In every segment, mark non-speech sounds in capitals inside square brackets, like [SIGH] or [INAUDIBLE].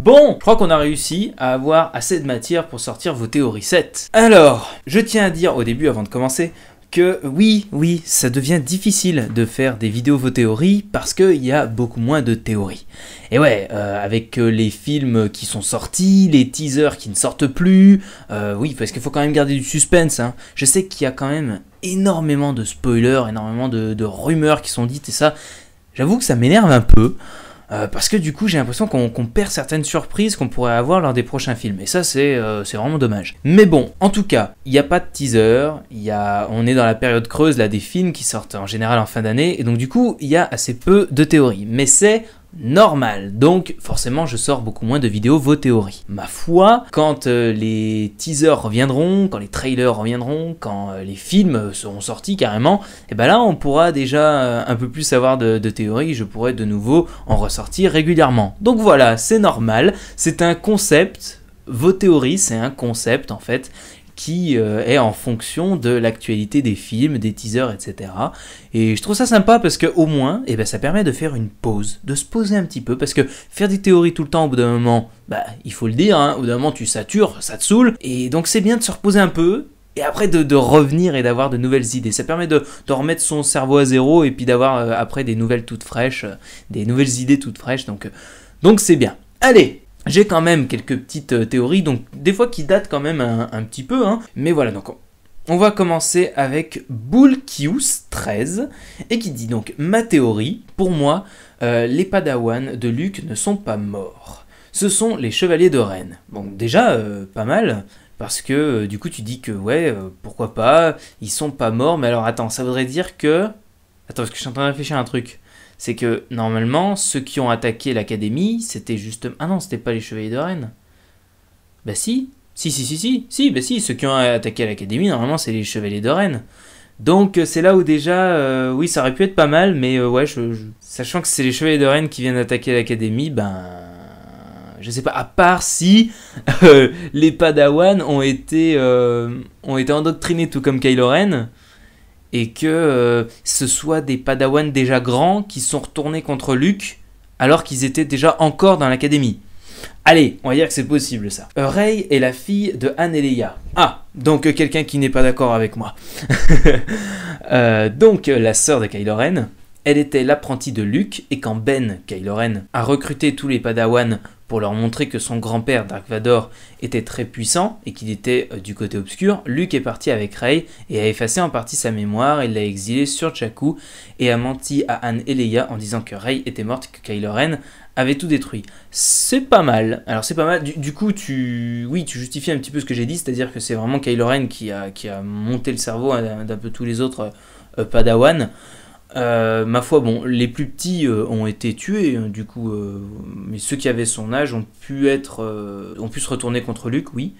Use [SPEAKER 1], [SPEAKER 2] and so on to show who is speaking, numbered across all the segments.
[SPEAKER 1] Bon, je crois qu'on a réussi à avoir assez de matière pour sortir vos théories 7. Alors, je tiens à dire au début, avant de commencer, que oui, oui, ça devient difficile de faire des vidéos vos théories parce qu'il y a beaucoup moins de théories. Et ouais, euh, avec euh, les films qui sont sortis, les teasers qui ne sortent plus, euh, oui, parce qu'il faut quand même garder du suspense. Hein. Je sais qu'il y a quand même énormément de spoilers, énormément de, de rumeurs qui sont dites et ça, j'avoue que ça m'énerve un peu. Euh, parce que du coup, j'ai l'impression qu'on perd certaines surprises qu'on pourrait avoir lors des prochains films. Et ça, c'est euh, vraiment dommage. Mais bon, en tout cas, il n'y a pas de teaser. On est dans la période creuse là des films qui sortent en général en fin d'année. Et donc, du coup, il y a assez peu de théories. Mais c'est normal. Donc forcément je sors beaucoup moins de vidéos vos théories. Ma foi, quand euh, les teasers reviendront, quand les trailers reviendront, quand euh, les films seront sortis carrément, et eh ben là on pourra déjà euh, un peu plus savoir de, de théories, je pourrai de nouveau en ressortir régulièrement. Donc voilà, c'est normal, c'est un concept, vos théories c'est un concept en fait, qui euh, est en fonction de l'actualité des films, des teasers, etc. Et je trouve ça sympa parce que au moins, eh ben, ça permet de faire une pause, de se poser un petit peu, parce que faire des théories tout le temps, au bout d'un moment, bah, il faut le dire, hein, au bout d'un moment tu satures, ça te saoule, et donc c'est bien de se reposer un peu, et après de, revenir et d'avoir de nouvelles idées. Ça permet de, remettre son cerveau à zéro et puis d'avoir euh, après des nouvelles toutes fraîches, euh, des nouvelles idées toutes fraîches, donc donc c'est bien. Allez, j'ai quand même quelques petites euh, théories, donc des fois qui datent quand même un, petit peu, hein. mais voilà, donc on va commencer avec Bulkius 13, et qui dit donc ma théorie, pour moi, euh, les Padawan de Luke ne sont pas morts. Ce sont les chevaliers de Rennes. Bon, déjà, euh, pas mal, parce que du coup tu dis que ouais, pourquoi pas, ils sont pas morts, mais alors attends, ça voudrait dire que... Attends, parce que je suis en train de réfléchir à un truc c'est que normalement, ceux qui ont attaqué l'académie, c'était justement. Ah non, c'était pas les chevaliers de Rennes. Bah si, si, si, si, si, si, bah si, ceux qui ont attaqué l'académie, normalement, c'est les chevaliers de Rennes. Donc euh, c'est là où déjà, euh, oui, ça aurait pu être pas mal, mais euh, ouais, sachant que c'est les chevaliers de Rennes qui viennent attaquer l'académie, ben. Je sais pas, à part si les Padawan ont été, ont été endoctrinés tout comme Kylo Ren, et que euh, ce soit des Padawan déjà grands qui sont retournés contre Luke alors qu'ils étaient déjà encore dans l'académie. Allez, on va dire que c'est possible ça. Rey est la fille de Han et Leia. Ah, donc euh, quelqu'un qui n'est pas d'accord avec moi. [LAUGHS] Euh, donc la sœur de Kylo Ren, elle était l'apprentie de Luke et quand Ben, Kylo Ren, a recruté tous les Padawan pour leur montrer que son grand-père Dark Vador était très puissant et qu'il était euh, du côté obscur, Luke est parti avec Rey et a effacé en partie sa mémoire, il l'a exilé sur Jakku et a menti à Han et Leia en disant que Rey était morte et que Kylo Ren avait tout détruit. C'est pas mal. Alors c'est pas mal. Du, coup, tu, oui, tu justifies un petit peu ce que j'ai dit, c'est-à-dire que c'est vraiment Kylo Ren qui a, qui a monté le cerveau d'un peu tous les autres euh, Padawan. Euh, ma foi, les plus petits euh, ont été tués, hein, du coup, euh, mais ceux qui avaient son âge ont pu se retourner contre Luke, oui.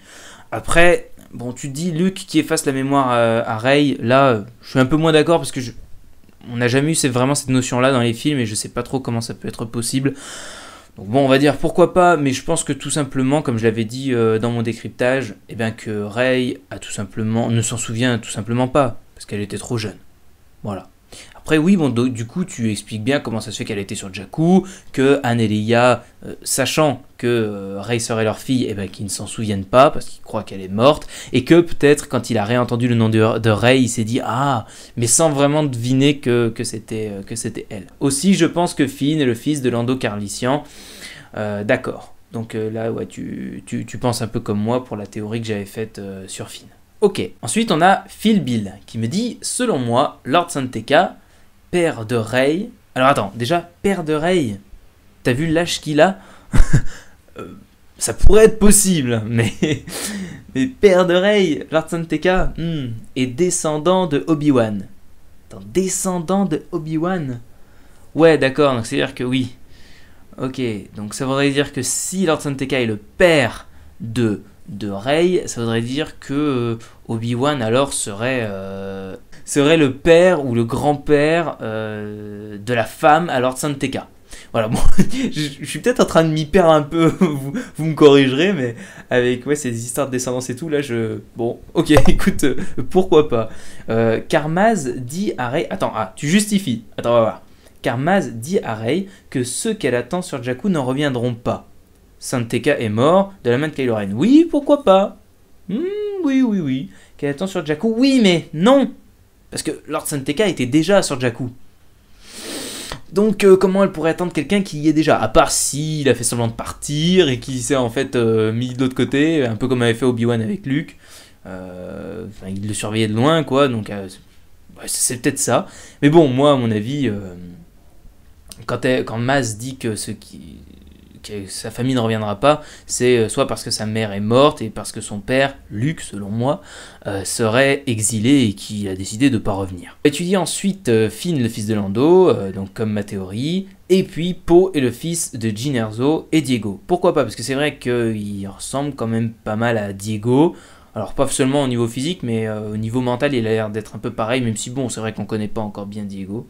[SPEAKER 1] Après, bon, tu dis Luke qui efface la mémoire à, Rey, là, je suis un peu moins d'accord parce que on n'a jamais eu vraiment cette notion-là dans les films et je sais pas trop comment ça peut être possible. Bon, on va dire pourquoi pas, mais je pense que tout simplement, comme je l'avais dit dans mon décryptage, eh bien que Rey a tout simplement ne s'en souvient tout simplement pas parce qu'elle était trop jeune. Voilà. Après, oui, bon, du coup, tu expliques bien comment ça se fait qu'elle était sur Jakku, que Anne et Leia, euh, sachant que euh, Rey serait leur fille, eh ben, qu'ils ne s'en souviennent pas parce qu'ils croient qu'elle est morte, et que peut-être quand il a réentendu le nom de, de Rey, il s'est dit Ah, mais sans vraiment deviner que, que c'était euh, que c'était elle. Aussi, je pense que Finn est le fils de Lando Carlician. D'accord. Donc là, ouais, tu, penses un peu comme moi pour la théorie que j'avais faite sur Finn. Ok, ensuite on a Phil Bill qui me dit Selon moi, Lord Santeka père de Rey. Alors attends, déjà, père de Rey, t'as vu l'âge qu'il a? [LAUGHS] Euh, Ça pourrait être possible, [LAUGHS] mais, mais père de Rey, Lord Santeka, hmm, est descendant de Obi-Wan. Descendant de Obi-Wan? Ouais, d'accord, donc c'est-à-dire que oui. Ok, donc ça voudrait dire que si Lord Santeka est le père de, de Rey, ça voudrait dire que euh, Obi-Wan alors serait euh, serait le père ou le grand-père euh, de la femme à Lord Santeka. Voilà, bon, [LAUGHS] je, suis peut-être en train de m'y perdre un peu, [LAUGHS] vous, vous, me corrigerez, mais avec ouais, ces histoires de descendance et tout, là, je... Bon, ok, [LAUGHS] écoute, euh, pourquoi pas. Euh, Karmaz dit à Rey... Attends, ah, tu justifies. Attends, on va voir. Karmaz dit à Rey que ceux qu'elle attend sur Jakku n'en reviendront pas. Santeka est mort de la main de Kylo. Oui, pourquoi pas Hmm, Oui, oui, oui. Qu'elle attend sur Jakku Oui, mais non Parce que Lord Santeka était déjà sur Jakku. Donc euh, comment elle pourrait attendre quelqu'un qui y est déjà? À part s'il a fait semblant de partir et qui s'est en fait euh, mis de l'autre côté, un peu comme avait fait Obi-Wan avec Luke. Euh, il le surveillait de loin, quoi, donc euh, c'est peut-être ça. Mais bon, moi, à mon avis, quand, quand Maz dit que, ce qui, sa famille ne reviendra pas, c'est euh, soit parce que sa mère est morte et parce que son père, Luke, selon moi, euh, serait exilé et qu'il a décidé de ne pas revenir. Étudier ensuite euh, Finn, le fils de Lando, donc comme ma théorie, et puis Poe est le fils de Jyn Erso et Diego. Pourquoi pas? Parce que c'est vrai qu'il ressemble quand même pas mal à Diego. Alors pas seulement au niveau physique, mais au niveau mental, il a l'air d'être un peu pareil, même si bon, c'est vrai qu'on connaît pas encore bien Diego.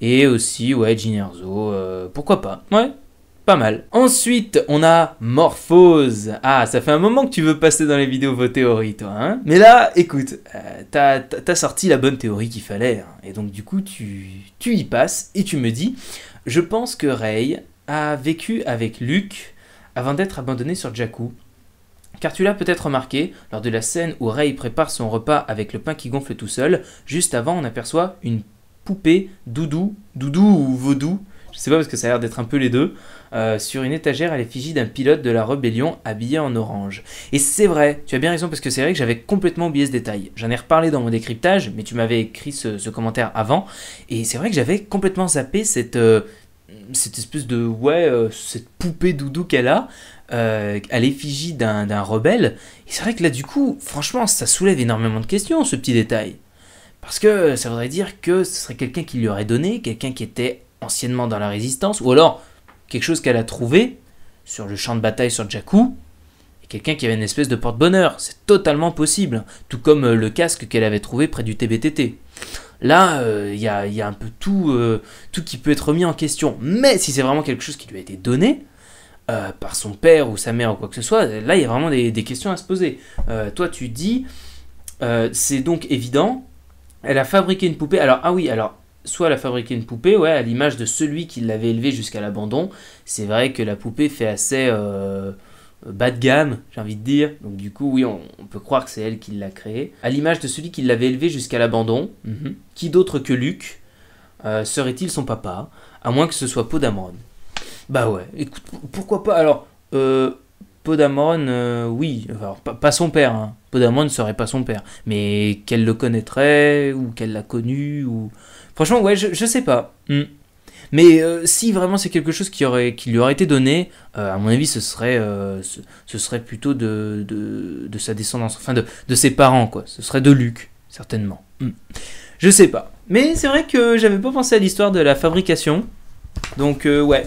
[SPEAKER 1] Et aussi, ouais, euh, pourquoi pas? Ouais, pas mal. Ensuite, on a Morphose. Ah, ça fait un moment que tu veux passer dans les vidéos vos théories, toi, hein Mais là, écoute, euh, t'as sorti la bonne théorie qu'il fallait, hein. et donc du coup, tu, tu y passes, et tu me dis, je pense que Rey a vécu avec Luke avant d'être abandonné sur Jakku. Car tu l'as peut-être remarqué, lors de la scène où Rey prépare son repas avec le pain qui gonfle tout seul, juste avant on aperçoit une poupée doudou, doudou ou vaudou, je sais pas parce que ça a l'air d'être un peu les deux, euh, sur une étagère à l'effigie d'un pilote de la rébellion habillé en orange. Et c'est vrai, tu as bien raison parce que c'est vrai que j'avais complètement oublié ce détail. J'en ai reparlé dans mon décryptage, mais tu m'avais écrit ce, commentaire avant, et c'est vrai que j'avais complètement zappé cette, euh, cette espèce de, ouais, euh, cette poupée doudou qu'elle a, à l'effigie d'un d'un rebelle. Et c'est vrai que là, du coup, franchement, ça soulève énormément de questions, ce petit détail. Parce que ça voudrait dire que ce serait quelqu'un qui lui aurait donné, quelqu'un qui était anciennement dans la résistance, ou alors quelque chose qu'elle a trouvé sur le champ de bataille sur Jakku, et quelqu'un qui avait une espèce de porte-bonheur. C'est totalement possible. Tout comme euh, le casque qu'elle avait trouvé près du TBTT. Là, euh, il y, a, un peu tout, euh, tout qui peut être remis en question. Mais si c'est vraiment quelque chose qui lui a été donné, par son père ou sa mère ou quoi que ce soit, là il y a vraiment des, questions à se poser. Toi tu dis, c'est donc évident, elle a fabriqué une poupée. Alors, ah oui, alors, soit elle a fabriqué une poupée, ouais, à l'image de celui qui l'avait élevée jusqu'à l'abandon. C'est vrai que la poupée fait assez euh, bas de gamme, j'ai envie de dire. Donc, du coup, oui, on, on peut croire que c'est elle qui l'a créée. À l'image de celui qui l'avait élevée jusqu'à l'abandon. Mhm. Qui d'autre que Luke euh, serait-il son papa À moins que ce soit Podamron? Bah ouais, écoute, pourquoi pas? Alors, euh, Podamron, euh, oui, alors pas, pas son père, hein. Podamron ne serait pas son père, mais qu'elle le connaîtrait, ou qu'elle l'a connu, ou... Franchement, ouais, je, je sais pas. Hmm. Mais euh, si vraiment c'est quelque chose qui, aurait, qui lui aurait été donné, euh, à mon avis, ce serait, euh, ce, ce serait plutôt de, de, de sa descendance, enfin de, de ses parents, quoi. Ce serait de Luc, certainement. Hmm. Je sais pas. Mais c'est vrai que j'avais pas pensé à l'histoire de la fabrication. Donc, ouais,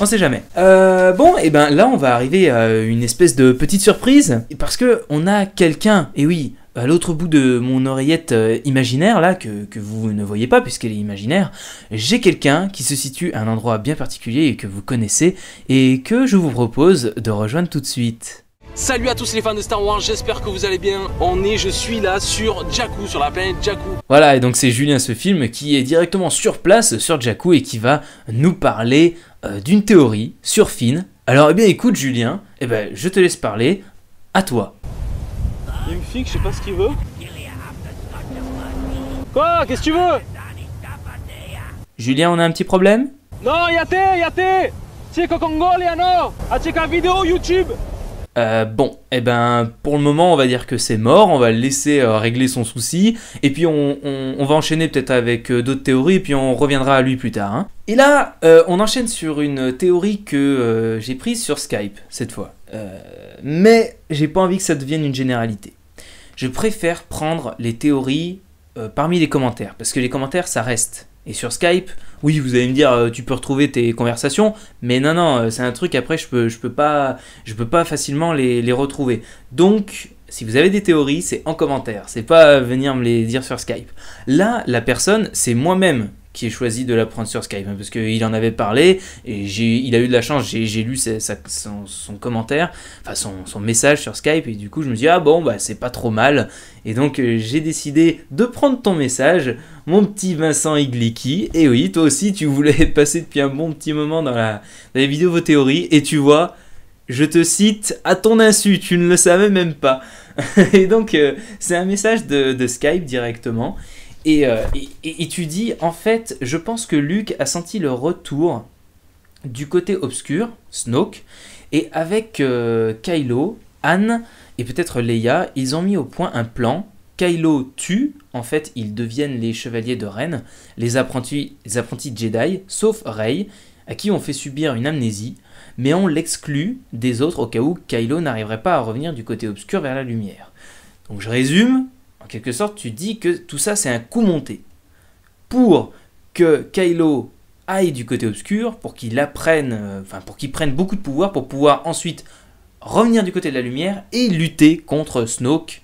[SPEAKER 1] on sait jamais. Euh, bon, et ben là, on va arriver à une espèce de petite surprise. Parce que on a quelqu'un, et oui, à l'autre bout de mon oreillette euh, imaginaire, là, que, que vous ne voyez pas puisqu'elle est imaginaire, j'ai quelqu'un qui se situe à un endroit bien particulier et que vous connaissez, et que je vous propose de rejoindre tout de suite.
[SPEAKER 2] Salut à tous les fans de Star Wars, j'espère que vous allez bien. On est, je suis là sur Jakku, sur la planète Jakku.
[SPEAKER 1] Voilà, et donc c'est Julien ce film qui est directement sur place sur Jakku et qui va nous parler euh, d'une théorie sur Finn. Alors, eh bien, écoute, Julien, eh ben, je te laisse parler. À toi.
[SPEAKER 2] Il me fixe, je sais pas ce qu'il veut. Quoi? Qu'est-ce que tu veux?
[SPEAKER 1] Julien, on a un petit problème?
[SPEAKER 2] Non, yate, yate Achika vidéo YouTube
[SPEAKER 1] Euh, bon, eh ben, pour le moment, on va dire que c'est mort. On va le laisser euh, régler son souci. Et puis, on, on- on va enchaîner peut-être avec euh, d'autres théories. Et puis, on reviendra à lui plus tard. hein. Et là, euh, on enchaîne sur une théorie que j'ai prise sur Skype cette fois. Mais j'ai pas envie que ça devienne une généralité. Je préfère prendre les théories euh, parmi les commentaires. Parce que les commentaires, ça reste. Et sur Skype, oui, vous allez me dire, euh, tu peux retrouver tes conversations, mais non, non, euh, c'est un truc après, je peux, peux pas, pas facilement les, les retrouver. Donc, si vous avez des théories, c'est en commentaire, c'est pas venir me les dire sur Skype. Là, la personne, c'est moi-même qui ai choisi de la prendre sur Skype, hein, parce qu'il en avait parlé, et il a eu de la chance, j'ai, lu sa- sa- son, commentaire, enfin son, son message sur Skype, et du coup je me dis, ah bon, bah c'est pas trop mal, et donc euh, j'ai décidé de prendre ton message, mon petit Vincent Igliki, et oui, toi aussi tu voulais [LAUGHS] passer depuis un bon petit moment dans, la, dans les vidéos vos théories, et tu vois, je te cite à ton insu, tu ne le savais même pas. [LAUGHS] et donc, euh, c'est un message de, Skype directement. Euh, et, tu dis, en fait, je pense que Luke a senti le retour du côté obscur, Snoke, et avec euh, Kylo, Anne et peut-être Leia, ils ont mis au point un plan. Kylo tue, en fait, ils deviennent les chevaliers de Ren, les apprentis, les apprentis Jedi, sauf Rey, à qui on fait subir une amnésie mais on l'exclut des autres au cas où Kylo n'arriverait pas à revenir du côté obscur vers la lumière. Donc je résume, en quelque sorte, tu dis que tout ça c'est un coup monté. Pour que Kylo aille du côté obscur, pour qu'il apprenne, euh, pour qu'il prenne beaucoup de pouvoir, pour pouvoir ensuite revenir du côté de la lumière et lutter contre Snoke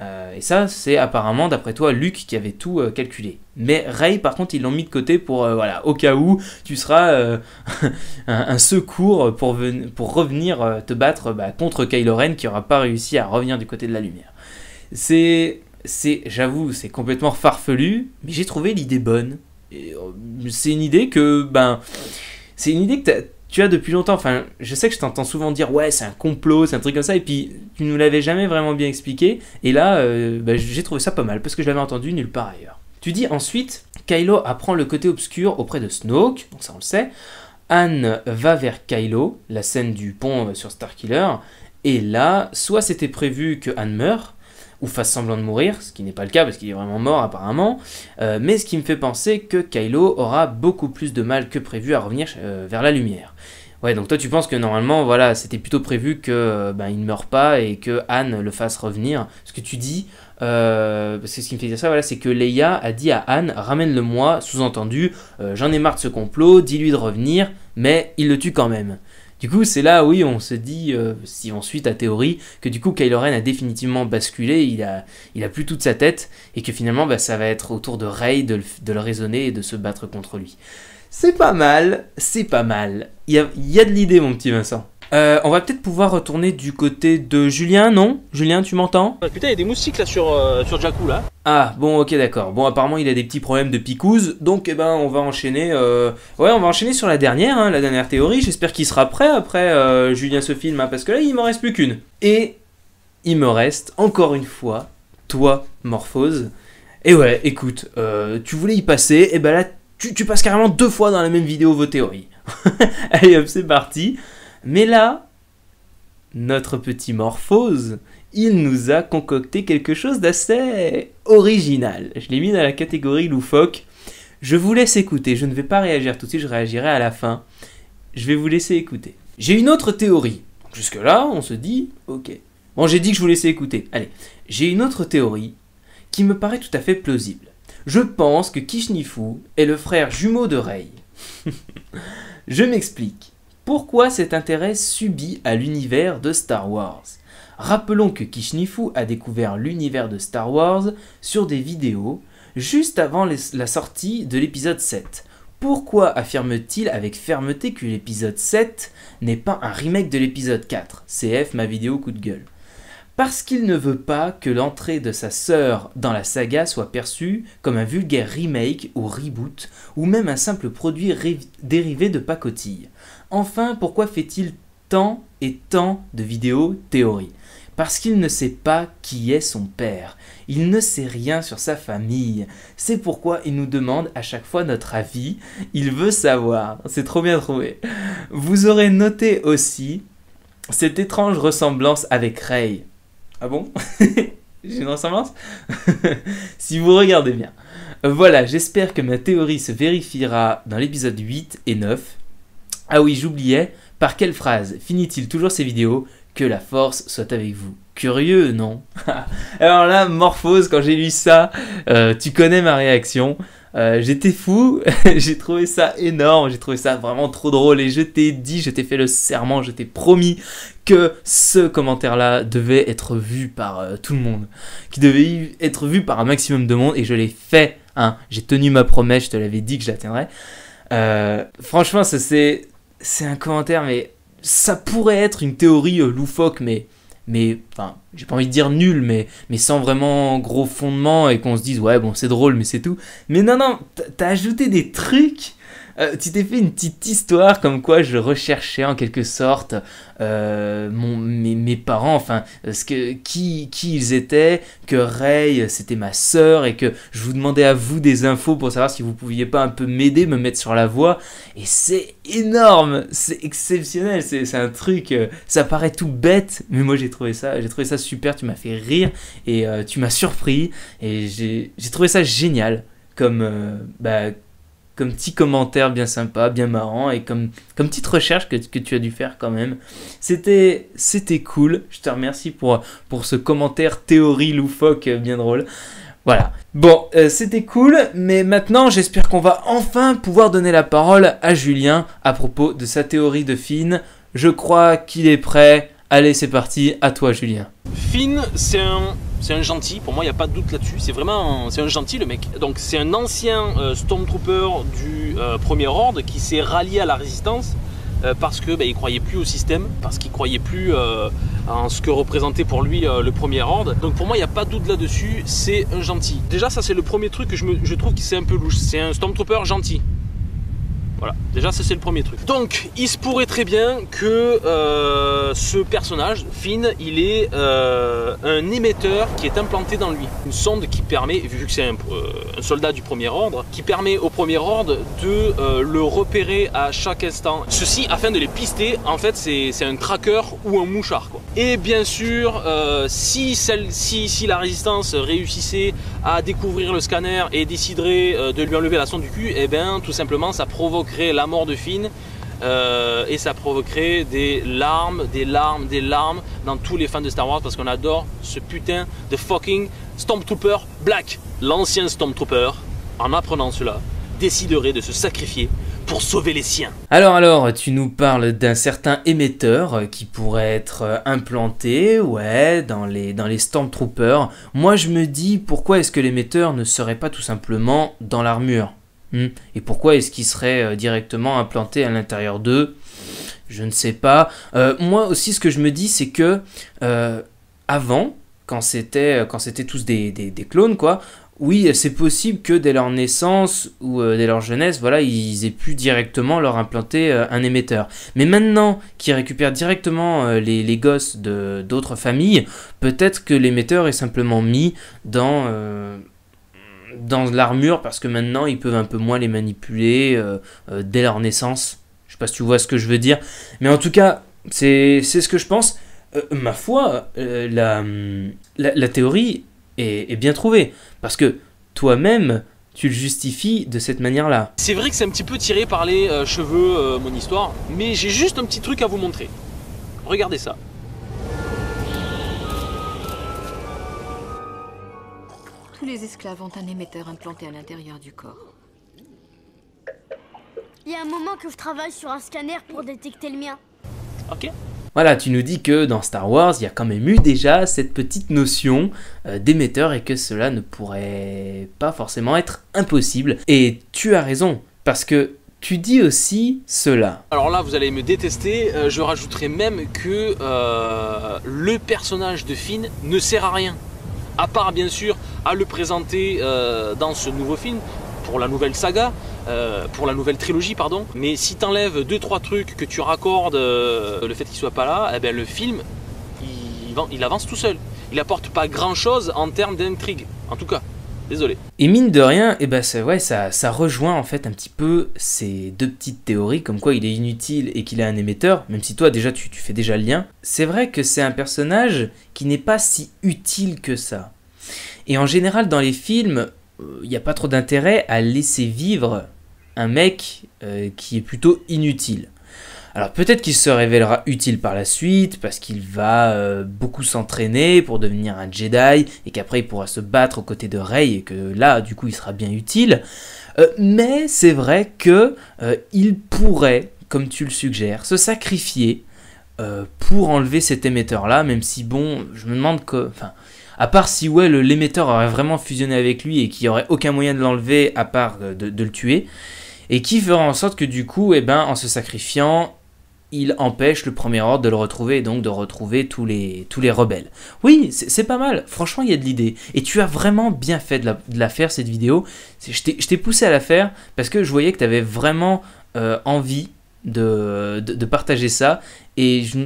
[SPEAKER 1] euh, et ça, c'est apparemment, d'après toi, Luke qui avait tout euh, calculé. Mais Ray, par contre, ils l'ont mis de côté pour, voilà, au cas où tu seras [LAUGHS] un, secours pour, pour revenir te battre bah, contre Kylo Ren qui n'aura pas réussi à revenir du côté de la lumière. C'est, c'est, j'avoue, c'est complètement farfelu, mais j'ai trouvé l'idée bonne. C'est une idée que, ben, c'est une idée que tu as depuis longtemps. Enfin, je sais que je t'entends souvent dire ouais, c'est un complot, c'est un truc comme ça, et puis tu nous l'avais jamais vraiment bien expliqué. Et là, euh, bah, j'ai trouvé ça pas mal parce que je l'avais entendu nulle part ailleurs. Tu dis ensuite, Kylo apprend le côté obscur auprès de Snoke, donc ça on le sait. Anne va vers Kylo, la scène du pont euh, sur Starkiller, et là, soit c'était prévu que Anne meure, ou fasse semblant de mourir, ce qui n'est pas le cas parce qu'il est vraiment mort apparemment, euh, mais ce qui me fait penser que Kylo aura beaucoup plus de mal que prévu à revenir euh, vers la lumière. Ouais, donc toi tu penses que normalement, voilà, c'était plutôt prévu que ben, il ne meure pas et que Anne le fasse revenir. Ce que tu dis, parce que ce qui me fait dire ça, voilà, c'est que Leia a dit à Anne, ramène-le-moi, sous-entendu, j'en ai marre de ce complot, dis-lui de revenir, mais il le tue quand même. Du coup, c'est là, oui, on se dit, euh, si on suit ta théorie, que du coup, Kylo Ren a définitivement basculé, il a, il plus toute sa tête, et que finalement, bah, ça va être au tour de Rey de, le raisonner et de se battre contre lui. C'est pas mal, c'est pas mal. Il y a, y a de l'idée, mon petit Vincent. Euh, on va peut-être pouvoir retourner du côté de Julien, non? Julien, tu m'entends?
[SPEAKER 2] Ah, Putain, il y a des moustiques là sur, euh, sur Jakku là.
[SPEAKER 1] Ah, bon, ok, d'accord. Bon, apparemment, il a des petits problèmes de picouse, donc eh ben, on va enchaîner. Euh... Ouais, on va enchaîner sur la dernière, hein, la dernière théorie. J'espère qu'il sera prêt après Julien ce film, hein, parce que là, il m'en reste plus qu'une. Et il me reste encore une fois, toi, Morphose. Et ouais, écoute, tu voulais y passer, et ben là, tu, tu passes carrément deux fois dans la même vidéo vos théories. [LAUGHS] Allez hop, c'est parti. Mais là, notre petit morphose, il nous a concocté quelque chose d'assez original. Je l'ai mis dans la catégorie loufoque. Je vous laisse écouter, je ne vais pas réagir tout de suite, je réagirai à la fin. Je vais vous laisser écouter. J'ai une autre théorie. Jusque-là, on se dit, ok. Bon, j'ai dit que je vous laissais écouter. Allez, j'ai une autre théorie qui me paraît tout à fait plausible. Je pense que Kishnifu est le frère jumeau de Rei. [LAUGHS] je m'explique. Pourquoi cet intérêt subi à l'univers de Star Wars Rappelons que Kishnifu a découvert l'univers de Star Wars sur des vidéos juste avant la sortie de l'épisode 7. Pourquoi affirme-t-il avec fermeté que l'épisode 7 n'est pas un remake de l'épisode 4 CF ma vidéo coup de gueule. Parce qu'il ne veut pas que l'entrée de sa sœur dans la saga soit perçue comme un vulgaire remake ou reboot, ou même un simple produit dérivé de pacotille. Enfin, pourquoi fait-il tant et tant de vidéos théories? Parce qu'il ne sait pas qui est son père. Il ne sait rien sur sa famille. C'est pourquoi il nous demande à chaque fois notre avis. Il veut savoir. C'est trop bien trouvé. Vous aurez noté aussi cette étrange ressemblance avec Ray. Ah bon [LAUGHS] J'ai une ressemblance [LAUGHS] Si vous regardez bien. Voilà, j'espère que ma théorie se vérifiera dans l'épisode 8 et 9. Ah oui, j'oubliais, par quelle phrase finit-il toujours ses vidéos? Que la force soit avec vous. Curieux, non? [LAUGHS] Alors là, Morphose, quand j'ai lu ça, euh, tu connais ma réaction. Euh, j'étais fou, [LAUGHS] j'ai trouvé ça énorme, j'ai trouvé ça vraiment trop drôle et je t'ai dit, je t'ai fait le serment, je t'ai promis que ce commentaire-là devait être vu par euh, tout le monde, qui devait être vu par un maximum de monde et je l'ai fait. Hein. J'ai tenu ma promesse, je te l'avais dit que je l'atteindrais. franchement, ça c'est c'est un commentaire, mais ça pourrait être une théorie euh, loufoque, mais, mais enfin, j'ai pas envie de dire nul, mais, sans vraiment gros fondement et qu'on se dise, ouais, bon, c'est drôle, mais c'est tout. Mais non, non, t'as ajouté des trucs Euh, tu t'es fait une petite histoire comme quoi je recherchais en quelque sorte euh, mes, parents, enfin, ce que, qui, qui ils étaient, que Ray c'était ma sœur et que je vous demandais à vous des infos pour savoir si vous pouviez pas un peu m'aider, me mettre sur la voie. Et c'est énorme, c'est exceptionnel, c'est un truc, euh, ça paraît tout bête, mais moi j'ai trouvé ça, j'ai trouvé ça super, tu m'as fait rire et tu m'as surpris et j'ai trouvé ça génial. Comme, bah, comme petit commentaire bien sympa, bien marrant, et comme, comme petite recherche que, que tu as dû faire quand même. C'était, cool. Je te remercie pour, pour ce commentaire théorie loufoque bien drôle. Voilà. Bon, euh, c'était cool, mais maintenant j'espère qu'on va enfin pouvoir donner la parole à Julien à propos de sa théorie de Finn. Je crois qu'il est prêt. Allez, c'est parti, à toi Julien.
[SPEAKER 2] Finn, c'est un c'est un gentil, pour moi il n'y a pas de doute là-dessus, c'est vraiment c'est un gentil le mec. Donc c'est un ancien euh, Stormtrooper du euh, Premier Ordre qui s'est rallié à la résistance euh, parce que bah, il croyait plus au système, parce qu'il croyait plus en ce que représentait pour lui le Premier Ordre. Donc pour moi il n'y a pas de doute là-dessus, c'est un gentil. Déjà ça c'est le premier truc que je, je trouve qui c'est un peu louche, c'est un Stormtrooper gentil. Voilà, déjà ça c'est le premier truc. Donc il se pourrait très bien que euh, ce personnage, Finn, il est euh, un émetteur qui est implanté dans lui. Une sonde qui permet, vu que c'est un, euh, soldat du premier ordre, qui permet au premier ordre de le repérer à chaque instant. Ceci afin de les pister, en fait c'est un tracker ou un mouchard. Quoi. Et bien sûr, si, si, si la résistance réussissait à découvrir le scanner et déciderait de lui enlever la sonde du cul, et eh bien tout simplement ça provoque la mort de Finn. Euh, et ça provoquerait des larmes, des larmes, des larmes dans tous les fans de Star Wars parce qu'on adore ce putain de fucking Stormtrooper Black. L'ancien Stormtrooper, en apprenant cela, déciderait de se sacrifier pour sauver les siens.
[SPEAKER 1] Alors alors, tu nous parles d'un certain émetteur qui pourrait être implanté, ouais, dans les, dans les Stormtroopers. Moi je me dis, pourquoi est-ce que l'émetteur ne serait pas tout simplement dans l'armure? Et pourquoi est-ce qu'il serait euh, directement implanté à l'intérieur d'eux? Je ne sais pas. Euh, moi aussi, ce que je me dis, c'est que euh, avant, quand c'était quand c'était tous des, clones, quoi. Oui, c'est possible que dès leur naissance ou dès leur jeunesse, voilà, ils aient pu directement leur implanter un émetteur. Mais maintenant qu'ils récupèrent directement les, les, gosses de d'autres familles, peut-être que l'émetteur est simplement mis dans dans l'armure parce que maintenant ils peuvent un peu moins les manipuler euh, euh, dès leur naissance. Je sais pas si tu vois ce que je veux dire. Mais en tout cas, c'est ce que je pense. Euh, ma foi, la, la, théorie est, est, bien trouvée. Parce que toi-même, tu le justifies de cette manière-là.
[SPEAKER 2] C'est vrai que c'est un petit peu tiré par les cheveux, mon histoire. Mais j'ai juste un petit truc à vous montrer. Regardez ça.
[SPEAKER 3] Tous les esclaves ont un émetteur implanté à l'intérieur du corps.
[SPEAKER 4] Il y a un moment que je travaille sur un scanner pour détecter le mien.
[SPEAKER 2] Ok.
[SPEAKER 1] Voilà, tu nous dis que dans Star Wars, il y a quand même eu déjà cette petite notion euh, d'émetteur et que cela ne pourrait pas forcément être impossible. Et tu as raison, parce que tu dis aussi cela.
[SPEAKER 2] Alors là, vous allez me détester, euh, je rajouterai même que euh, le personnage de Finn ne sert à rien à part bien sûr à le présenter euh, dans ce nouveau film pour la nouvelle saga, euh, pour la nouvelle trilogie pardon. Mais si t'enlèves deux trois trucs que tu raccordes euh, le fait qu'il soit pas là, eh ben le film il, avance tout seul. Il apporte pas grand chose en termes d'intrigue, en tout cas. Désolé.
[SPEAKER 1] Et mine de rien, eh ben ça, ça, rejoint en fait un petit peu ces deux petites théories, comme quoi il est inutile et qu'il a un émetteur, même si toi déjà tu, tu fais déjà le lien. C'est vrai que c'est un personnage qui n'est pas si utile que ça. Et en général dans les films, il euh, n'y a pas trop d'intérêt à laisser vivre un mec euh, qui est plutôt inutile. Alors peut-être qu'il se révélera utile par la suite parce qu'il va euh, beaucoup s'entraîner pour devenir un Jedi et qu'après il pourra se battre aux côtés de Rey et que là du coup il sera bien utile. Euh, mais c'est vrai que euh, il pourrait, comme tu le suggères, se sacrifier pour enlever cet émetteur là, même si bon, je me demande que, enfin, à part si ouais l'émetteur aurait vraiment fusionné avec lui et qu'il n'y aurait aucun moyen de l'enlever à part de, de, le tuer, et qui fera en sorte que du coup, eh ben, en se sacrifiant, il empêche le premier ordre de le retrouver et donc de retrouver tous les, tous les rebelles. Oui, c'est pas mal. Franchement, il y a de l'idée. Et tu as vraiment bien fait de la, faire, cette vidéo. Je t'ai poussé à la faire parce que je voyais que tu avais vraiment euh, envie de, de, partager ça. Et je,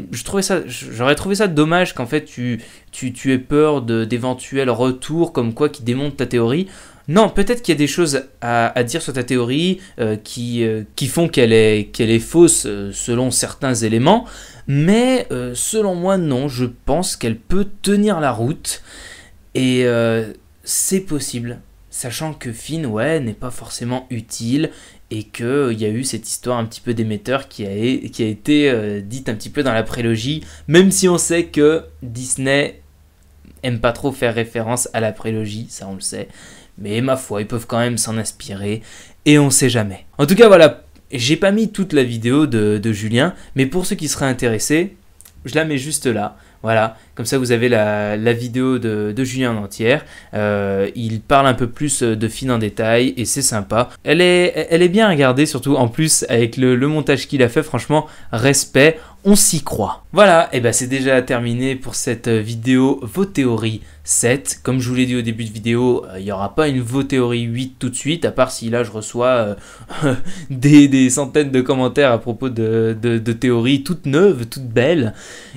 [SPEAKER 1] j'aurais trouvé ça dommage qu'en fait tu, tu, tu aies peur d'éventuels retours comme quoi qui démontent ta théorie. Non, peut-être qu'il y a des choses à, dire sur ta théorie euh, qui, euh, qui font qu'elle est, qu'elle est fausse euh, selon certains éléments, mais selon moi, non, je pense qu'elle peut tenir la route, et c'est possible, sachant que Finn, ouais, n'est pas forcément utile, et qu'il y a eu cette histoire un petit peu d'émetteur qui a, qui a été dite un petit peu dans la prélogie, même si on sait que Disney aime pas trop faire référence à la prélogie, ça on le sait. Mais ma foi, ils peuvent quand même s'en inspirer, et on sait jamais. En tout cas, voilà, j'ai pas mis toute la vidéo de, Julien, mais pour ceux qui seraient intéressés, je la mets juste là. Voilà, comme ça vous avez la, vidéo de, Julien en entière. Euh, il parle un peu plus de fin en détail et c'est sympa. Elle est, elle est bien regardée, surtout en plus avec le, le montage qu'il a fait, franchement, respect on s'y croit. Voilà, et ben c'est déjà terminé pour cette vidéo Vos théories 7. Comme je vous l'ai dit au début de vidéo, euh, il n'y aura pas une Vos théories 8 tout de suite, à part si là je reçois euh, [LAUGHS] des, centaines de commentaires à propos de, théories toutes neuves, toutes belles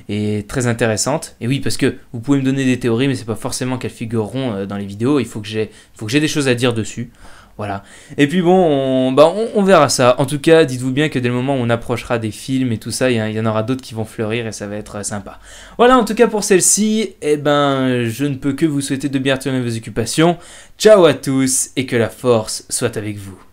[SPEAKER 1] et très intéressantes. Et oui, parce que vous pouvez me donner des théories, mais c'est pas forcément qu'elles figureront euh, dans les vidéos, il faut que j'ai des choses à dire dessus. Voilà. Et puis bon, bah, on, verra ça. En tout cas, dites-vous bien que dès le moment où on approchera des films et tout ça, il y, en aura d'autres qui vont fleurir et ça va être sympa. Voilà, en tout cas pour celle-ci, eh ben, je ne peux que vous souhaiter de bien tourner vos occupations. Ciao à tous et que la force soit avec vous.